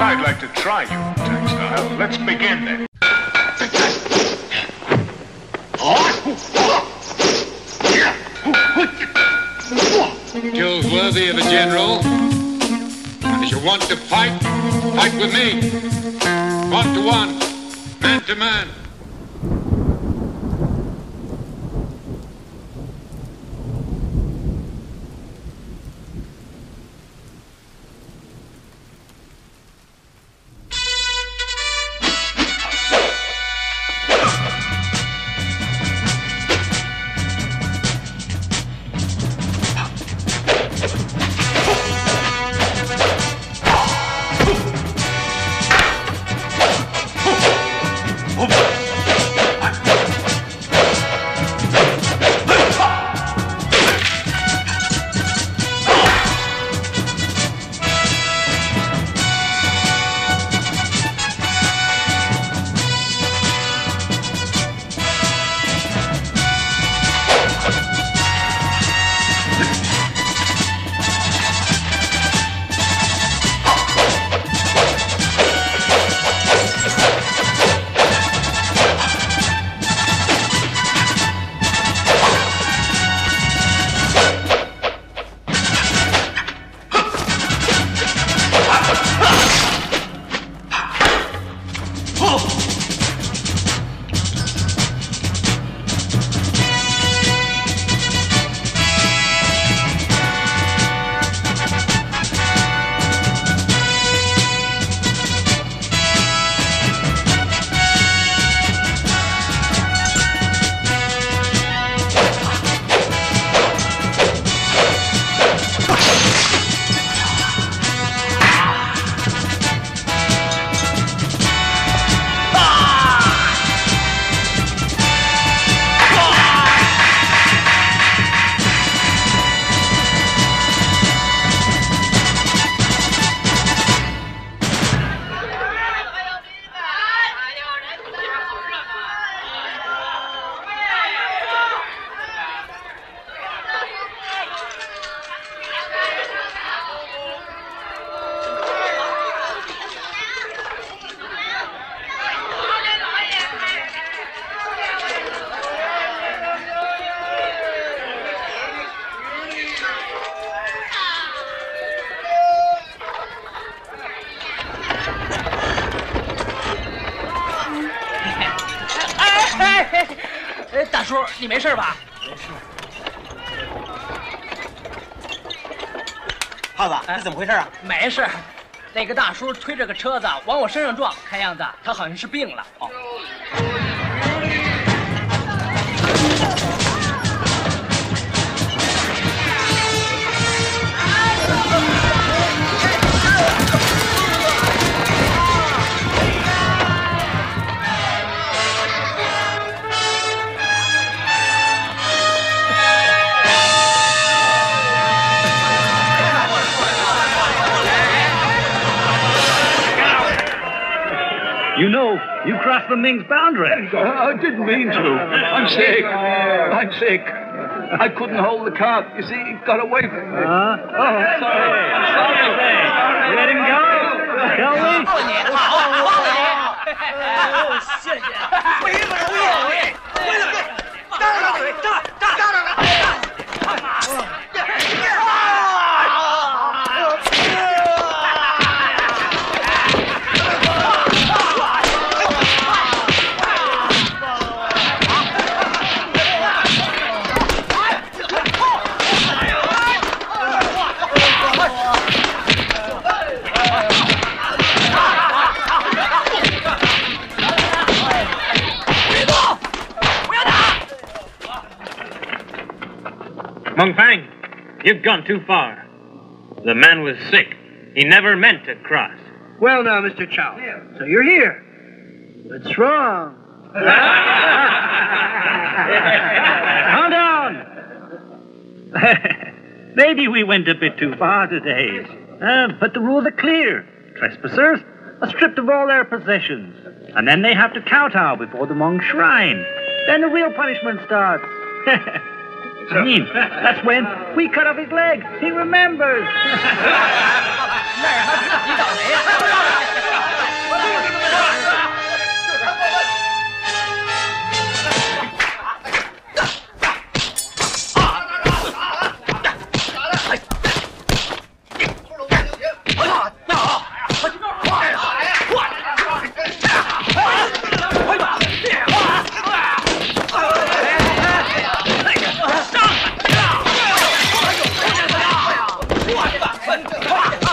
I'd like to try you, style. Let's begin then. Skills worthy of a general. And if you want to fight, fight with me. One to one, man to man. 哎，大叔，你没事吧？没事。胖子，这怎么回事啊？没事，那个大叔推着个车子往我身上撞，看样子他好像是病了。哦，You know, you crossed the Ming's boundary. I didn't mean to. I'm sick. I'm sick. I couldn't hold the cart. You see, it got away from me. Huh? Oh, I'm sorry. I'm sorry. Let him go. Tell me. Oh, Mung Fang, you've gone too far. The man was sick. He never meant to cross. Well, now, Mr. Chow. So you're here. What's wrong? Calm down. Maybe we went a bit too far today. Uh, but the rules are clear. Trespassers are stripped of all their possessions. And then they have to kowtow before the Mong shrine. Then the real punishment starts. I mean, that's when we cut off his leg. He remembers. 快快快！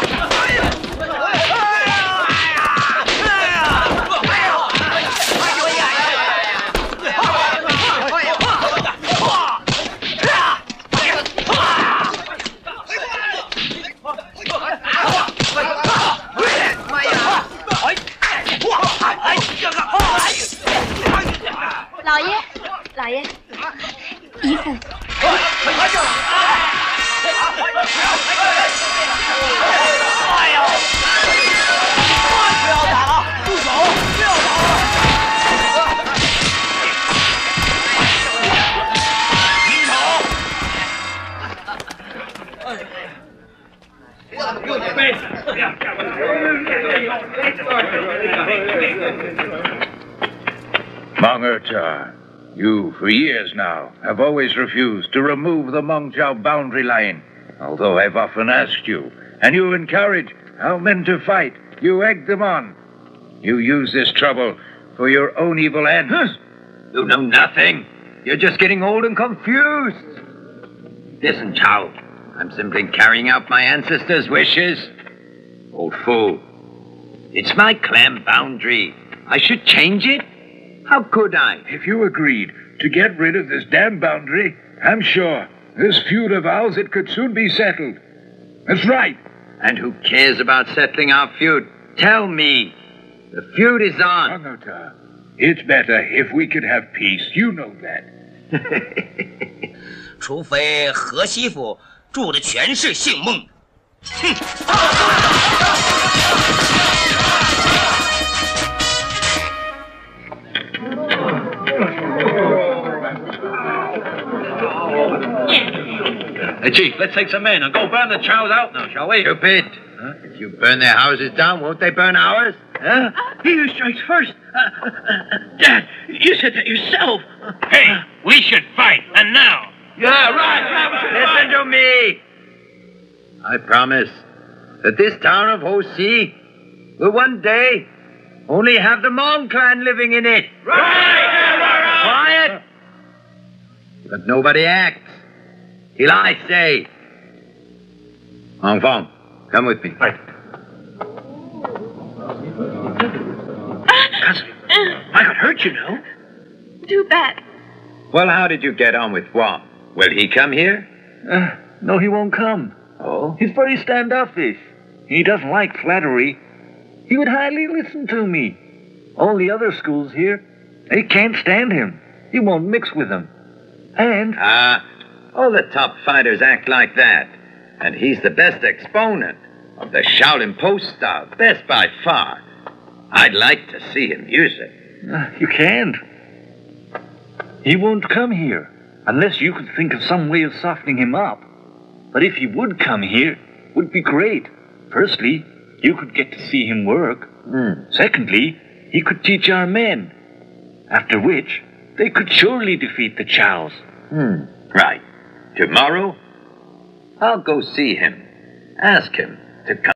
Mongurta, you, for years now, have always refused to remove the Mongchow boundary line. Although I've often asked you, and you encourage our men to fight, you egg them on. You use this trouble for your own evil ends. You know nothing. You're just getting old and confused. Listen, Chao. I'm simply carrying out my ancestors' wishes. Old fool. It's my clan boundary. I should change it? How could I? If you agreed to get rid of this damn boundary, I'm sure this feud of ours, it could soon be settled. That's right. And who cares about settling our feud? Tell me. The feud is on. Mongurta, it's better if we could have peace. You know that. 除非何媳妇住的全是姓孟。哼！ Chief, let's take some men and go burn the chows out now, shall we? Stupid. If you burn their houses down, won't they burn ours? Huh? He who strikes first. Uh, uh, uh, Dad, you said that yourself. Hey, we should fight, and now. Yeah, right. Listen to me. I promise that this town of Hosi will one day only have the Mong clan living in it. Right! Quiet! But nobody acts. Till I say. Hong Fong, come with me. Right. Cousin, I got hurt, you know. Too bad. Well, how did you get on with Wong? Will he come here? Uh, no, he won't come. Oh? He's very standoffish. He doesn't like flattery. He would hardly listen to me. All the other schools here, they can't stand him. He won't mix with them. And Ah, all the top fighters act like that. And he's the best exponent of the Shaolin Post style, best by far. I'd like to see him use it. uh, you can't. He won't come here unless you could think of some way of softening him up. But if he would come here, it would be great. Firstly, you could get to see him work. Secondly, he could teach our men. After which, they could surely defeat the Chows. Hmm. Right. Tomorrow, I'll go see him. Ask him to come.